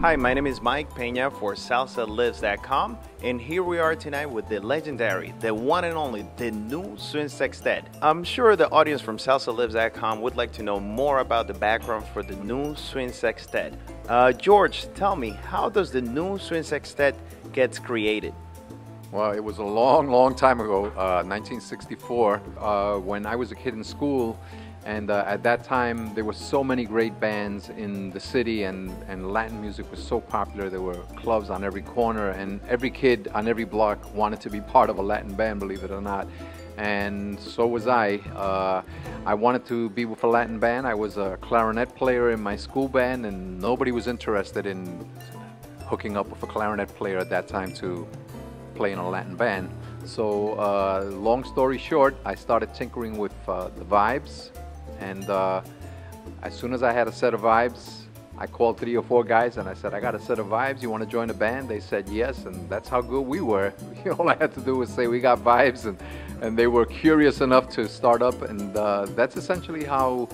Hi, my name is Mike Pena for SalsaLives.com, and here we are tonight with the legendary, the one and only, the new Swing Sextet. I'm sure the audience from SalsaLives.com would like to know more about the background for the new Swing Sextet. Uh, George, tell me, how does the new Swing Sextet gets created? Well, it was a long, long time ago, uh, 1964, uh, when I was a kid in school. And uh, at that time, there were so many great bands in the city, and, and Latin music was so popular. There were clubs on every corner, and every kid on every block wanted to be part of a Latin band, believe it or not. And so was I. Uh, I wanted to be with a Latin band. I was a clarinet player in my school band, and nobody was interested in hooking up with a clarinet player at that time to play in a Latin band. So, uh, long story short, I started tinkering with uh, the vibes, and uh, as soon as I had a set of vibes, I called three or four guys and I said, I got a set of vibes. You want to join a band? They said yes, and that's how good we were. All I had to do was say we got vibes, and, and they were curious enough to start up, and uh, that's essentially how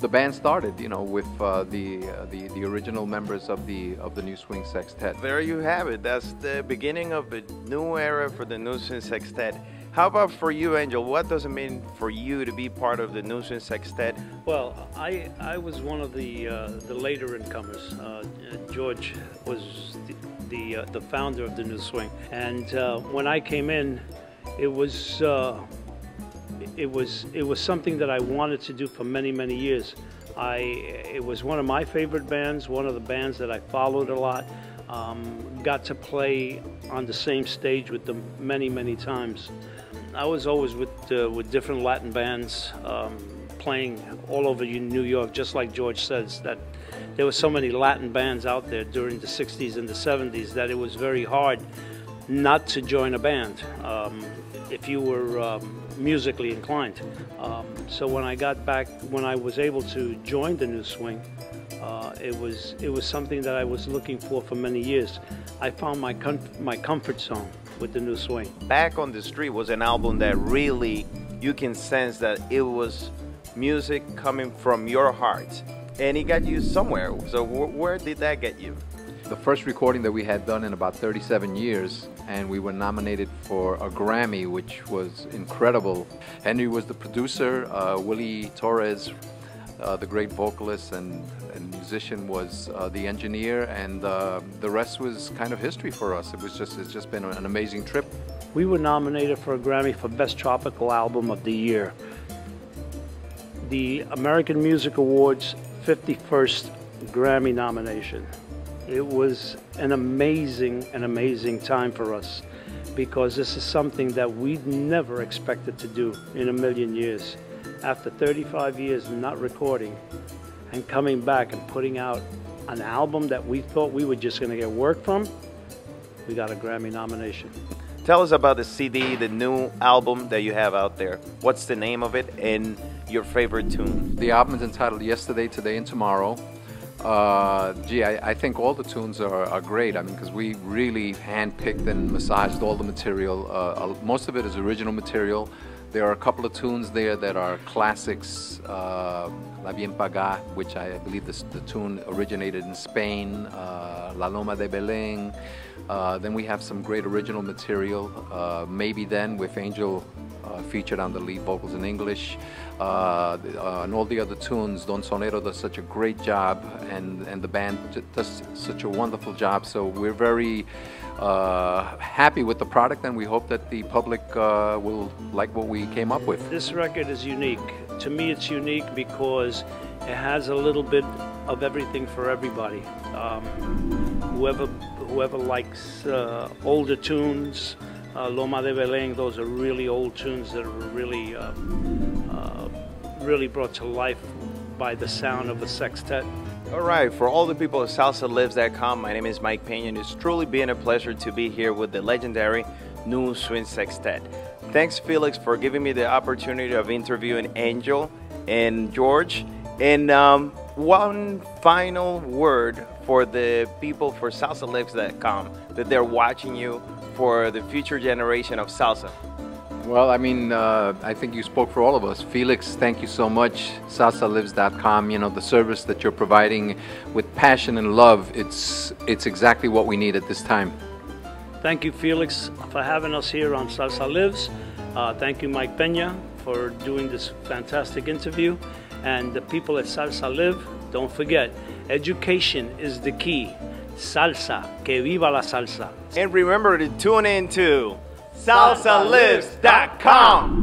the band started. You know, with uh, the, uh, the the original members of the of the New Swing Sextet. There you have it. That's the beginning of a new era for the New Swing Sextet. How about for you, Angel? What does it mean for you to be part of the New Swing Sextet? Well, I I was one of the uh, the later incomers. Uh, George was the the, uh, the, founder of the New Swing, and uh, when I came in, it was uh, it was it was something that I wanted to do for many many years. I it was one of my favorite bands, one of the bands that I followed a lot. Um, got to play on the same stage with them many many times. I was always with uh, with different Latin bands, um, playing all over New York. Just like George says, that there were so many Latin bands out there during the '60s and the '70s that it was very hard not to join a band um, if you were um, musically inclined. Um, so when I got back, when I was able to join the New Swing, uh, it was it was something that I was looking for for many years. I found my my comfort zone with the new swing. Back on the Street was an album that really you can sense that it was music coming from your heart and it got you somewhere. So where did that get you? The first recording that we had done in about 37 years and we were nominated for a Grammy which was incredible. Henry was the producer, uh, Willie Torres uh, the great vocalist and, and musician was uh, the engineer, and uh, the rest was kind of history for us. It was just it's just been an amazing trip. We were nominated for a Grammy for Best Tropical Album of the Year. The American Music Awards 51st Grammy nomination. It was an amazing, an amazing time for us because this is something that we'd never expected to do in a million years after 35 years not recording and coming back and putting out an album that we thought we were just going to get work from, we got a Grammy nomination. Tell us about the CD, the new album that you have out there. What's the name of it and your favorite tune? The album is entitled Yesterday, Today, and Tomorrow. Uh, gee, I, I, think all the tunes are, are great. I mean, because we really handpicked and massaged all the material. Uh, most of it is original material. There are a couple of tunes there that are classics. Uh, La Bien Paga, which I believe this, the tune originated in Spain. Uh, La Loma de Belén. Uh, then we have some great original material. Uh, Maybe Then with Angel featured on the lead vocals in English. Uh, and all the other tunes, Don Sonero does such a great job, and, and the band does such a wonderful job. So we're very uh, happy with the product, and we hope that the public uh, will like what we came up with. This record is unique. To me, it's unique because it has a little bit of everything for everybody. Um, whoever whoever likes uh, older tunes, uh, Loma de Belén, those are really old tunes that are really uh, uh, really brought to life by the sound of a sextet. All right, for all the people at SalsaLives.com, my name is Mike Pena, and it's truly been a pleasure to be here with the legendary New Swing Sextet. Thanks, Felix, for giving me the opportunity of interviewing Angel and George. And um, one final word for the people for salsa SalsaLives.com that they're watching you for the future generation of salsa. Well, I mean, uh, I think you spoke for all of us. Felix, thank you so much. SalsaLives.com, you know, the service that you're providing with passion and love, it's, it's exactly what we need at this time. Thank you, Felix, for having us here on Salsa Lives. Uh, thank you, Mike Pena, for doing this fantastic interview. And the people at Salsa Live, don't forget, education is the key. Salsa, que viva la salsa. And remember to tune in to salsalives.com.